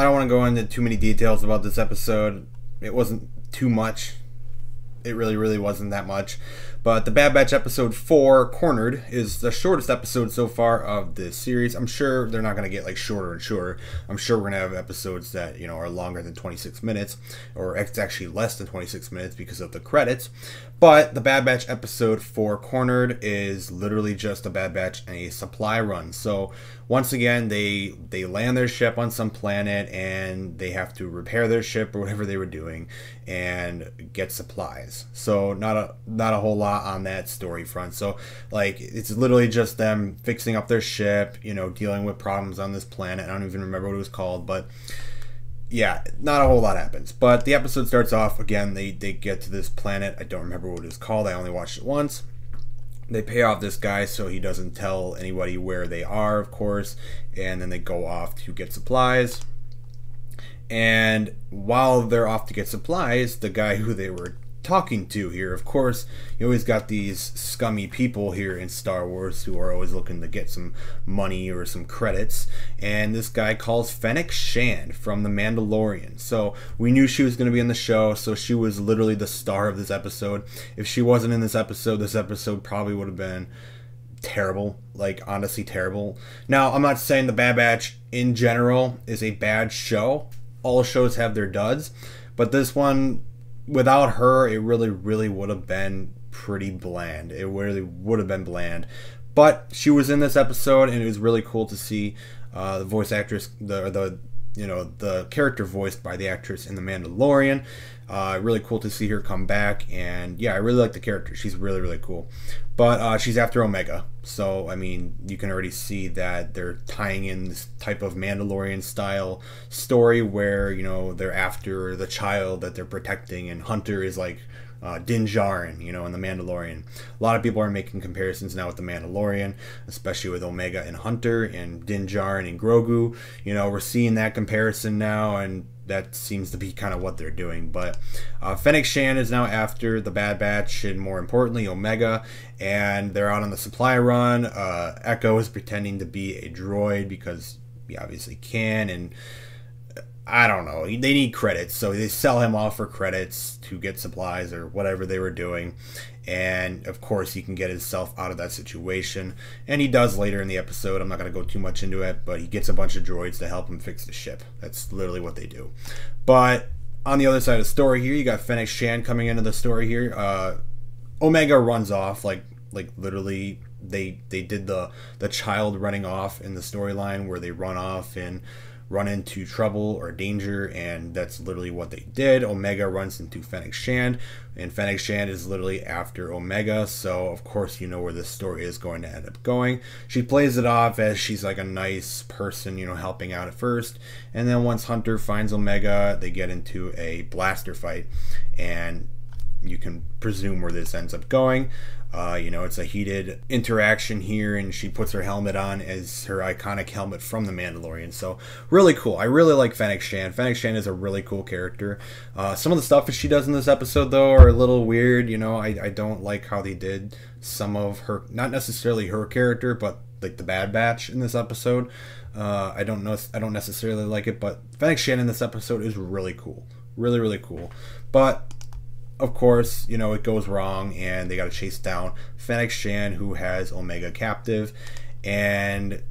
I don't want to go into too many details about this episode. It wasn't too much. It really, really wasn't that much. But the Bad Batch episode 4, Cornered, is the shortest episode so far of this series. I'm sure they're not going to get like shorter and shorter. I'm sure we're going to have episodes that, you know, are longer than 26 minutes, or it's actually less than 26 minutes because of the credits. But the Bad Batch episode 4, Cornered, is literally just a Bad Batch and a supply run. So once again, they they land their ship on some planet and they have to repair their ship or whatever they were doing and get supplies. So not a not a whole lot lot on that story front. So like it's literally just them fixing up their ship, you know, dealing with problems on this planet. I don't even remember what it was called, but yeah, not a whole lot happens. But the episode starts off again. They they get to this planet. I don't remember what it was called. I only watched it once. They pay off this guy so he doesn't tell anybody where they are, of course, and then they go off to get supplies. And while they're off to get supplies, the guy who they were talking to here. Of course, you always got these scummy people here in Star Wars who are always looking to get some money or some credits. And this guy calls Fennec Shand from The Mandalorian. So we knew she was going to be in the show, so she was literally the star of this episode. If she wasn't in this episode, this episode probably would have been terrible like honestly terrible now i'm not saying the bad batch in general is a bad show all shows have their duds but this one without her, it really, really would have been pretty bland. It really would have been bland. But she was in this episode, and it was really cool to see uh, the voice actress, the the you know the character voiced by the actress in The Mandalorian. Uh, really cool to see her come back, and yeah, I really like the character. She's really really cool. But uh, she's after Omega, so I mean, you can already see that they're tying in this type of Mandalorian style story where you know they're after the child that they're protecting, and Hunter is like uh, Din Djarin, you know, in The Mandalorian. A lot of people are making comparisons now with The Mandalorian, especially with Omega and Hunter and Din Djarin and Grogu. You know, we're seeing that comparison now, and that seems to be kind of what they're doing. But uh, Fennec Shand is now after the Bad Batch, and more importantly, Omega, and they're out on the supply run. Uh, Echo is pretending to be a droid because he obviously can, and I don't know. They need credits, so they sell him off for credits to get supplies or whatever they were doing. And of course, he can get himself out of that situation. And he does later in the episode. I'm not going to go too much into it, but he gets a bunch of droids to help him fix the ship. That's literally what they do. But on the other side of the story here, you got Fennec Shand coming into the story here. Uh, Omega runs off, like like literally they they did the the child running off in the storyline where they run off and run into trouble or danger, and that's literally what they did. Omega runs into Fennec Shand, and Fennec Shand is literally after Omega, so of course you know where this story is going to end up going. She plays it off as she's like a nice person, you know, helping out at first, and then once Hunter finds Omega, they get into a blaster fight, and you can presume where this ends up going. Uh, you know, it's a heated interaction here, and she puts her helmet on as her iconic helmet from The Mandalorian. So, really cool. I really like Fennec Shand. Fennec Shand is a really cool character. Uh, some of the stuff that she does in this episode, though, are a little weird. You know, I, I don't like how they did some of her, not necessarily her character, but like the Bad Batch in this episode. Uh, I don't know. I don't necessarily like it, but Fennec Shand in this episode is really cool. Really, really cool. But of course, you know, it goes wrong and they got to chase down Fennec Shand, who has Omega captive. And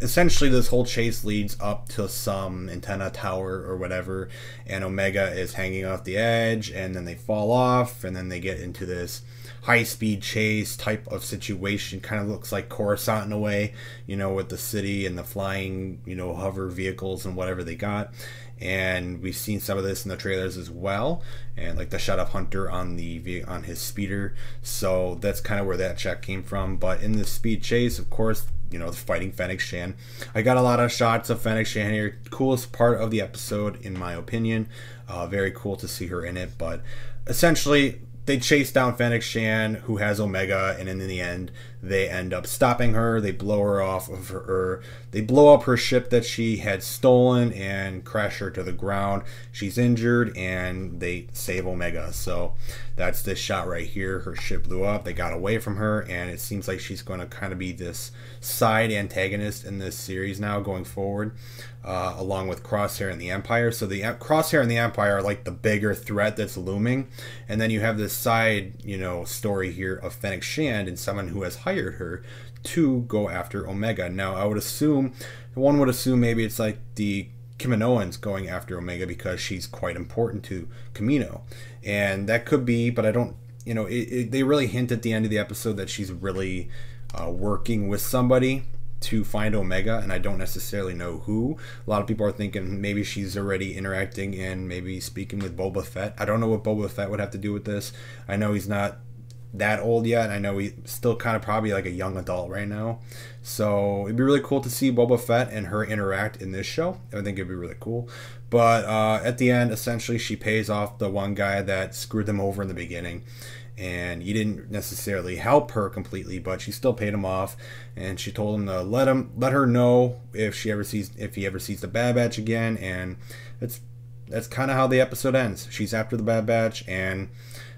essentially, this whole chase leads up to some antenna tower or whatever. And Omega is hanging off the edge, and then they fall off, and then they get into this high speed chase type of situation. Kind of looks like Coruscant in a way, you know, with the city and the flying, you know, hover vehicles and whatever they got and we've seen some of this in the trailers as well and like the shot of hunter on the on his speeder so that's kind of where that check came from but in the speed chase of course you know fighting fennec shand. I got a lot of shots of fennec shand here. Coolest part of the episode in my opinion. Uh, very cool to see her in it but essentially they chase down Fennec Shand, who has Omega, and in the end, they end up stopping her. They blow her off of her. They blow up her ship that she had stolen and crash her to the ground. She's injured, and they save Omega. So that's this shot right here. Her ship blew up. They got away from her, and it seems like she's going to kind of be this side antagonist in this series now going forward, uh, along with Crosshair and the Empire. So the Crosshair and the Empire are like the bigger threat that's looming, and then you have this side, you know, story here of Fennec Shand and someone who has hired her to go after Omega. Now, I would assume, one would assume maybe it's like the Kaminoans going after Omega because she's quite important to Kamino. And that could be, but I don't, you know, it, it, they really hint at the end of the episode that she's really uh, working with somebody to find Omega, and I don't necessarily know who. A lot of people are thinking maybe she's already interacting and maybe speaking with Boba Fett. I don't know what Boba Fett would have to do with this. I know he's not that old yet. I know he's still kind of probably like a young adult right now. So it'd be really cool to see Boba Fett and her interact in this show. I think it'd be really cool. But uh, at the end, essentially, she pays off the one guy that screwed them over in the beginning. And he didn't necessarily help her completely, but she still paid him off. And she told him to let him let her know if she ever sees if he ever sees the Bad Batch again. And that's that's kind of how the episode ends. She's after the Bad Batch, and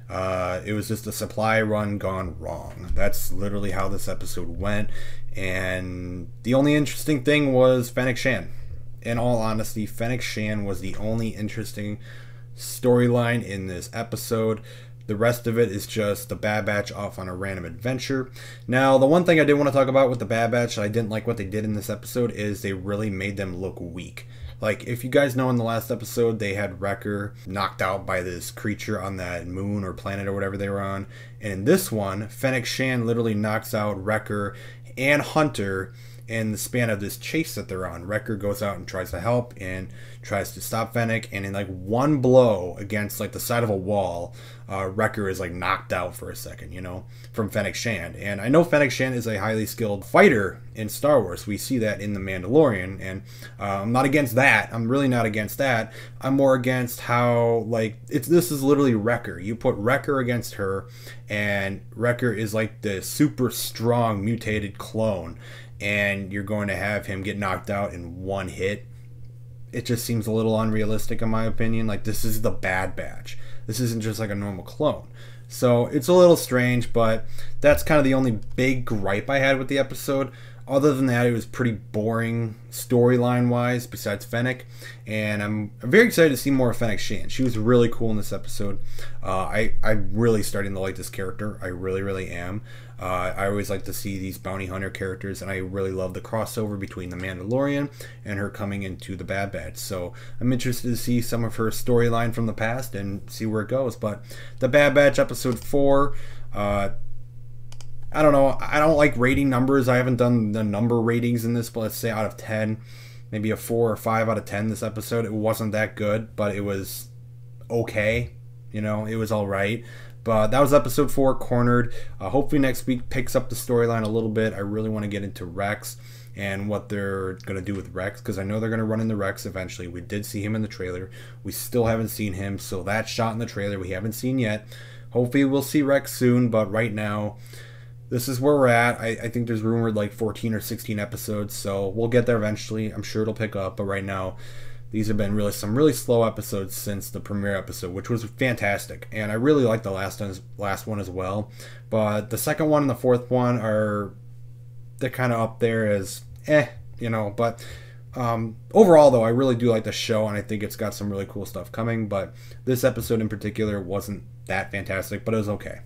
uh, it was just a supply run gone wrong. That's literally how this episode went. And the only interesting thing was Fennec Shand. In all honesty, Fennec Shand was the only interesting storyline in this episode. The rest of it is just the Bad Batch off on a random adventure. Now, the one thing I did want to talk about with the Bad Batch, I didn't like what they did in this episode, is they really made them look weak. Like, if you guys know in the last episode, they had Wrecker knocked out by this creature on that moon or planet or whatever they were on. And in this one, Fennec Shand literally knocks out Wrecker and Hunter in the span of this chase that they're on. Wrecker goes out and tries to help and tries to stop Fennec, and in like one blow against like the side of a wall, uh, Wrecker is like knocked out for a second, you know, from Fennec Shand. And I know Fennec Shand is a highly skilled fighter in Star Wars. We see that in The Mandalorian, and uh, I'm not against that. I'm really not against that. I'm more against how like it's this is literally Wrecker. You put Wrecker against her, and Wrecker is like the super strong mutated clone and you're going to have him get knocked out in one hit. It just seems a little unrealistic, in my opinion. Like, this is the Bad Batch. This isn't just like a normal clone. So it's a little strange, but that's kind of the only big gripe I had with the episode. Other than that, it was pretty boring storyline wise, besides Fennec. And I'm, very excited to see more of Fennec Shand. She was really cool in this episode. Uh, I, I'm really starting to like this character. I really, really am. Uh, I always like to see these bounty hunter characters, and I really love the crossover between the Mandalorian and her coming into the Bad Batch. So I'm interested to see some of her storyline from the past and see where it goes. But the Bad Batch episode four. Uh, I don't know. I don't like rating numbers. I haven't done the number ratings in this, but let's say out of 10, maybe a 4 or 5 out of 10 this episode. It wasn't that good, but it was okay. You know, it was all right. But that was episode four, Cornered. Uh, hopefully, next week picks up the storyline a little bit. I really want to get into Rex and what they're going to do with Rex because I know they're going to run into Rex eventually. We did see him in the trailer. We still haven't seen him, so that shot in the trailer we haven't seen yet. Hopefully, we'll see Rex soon, but right now, this is where we're at. I, I think there's rumored like 14 or 16 episodes, so we'll get there eventually. I'm sure it'll pick up, but right now, these have been really some really slow episodes since the premiere episode, which was fantastic, and I really like the last one, last one as well. But the second one and the fourth one are they're kind of up there as eh, you know. But um, overall, though, I really do like the show, and I think it's got some really cool stuff coming. But this episode in particular wasn't that fantastic, but it was okay.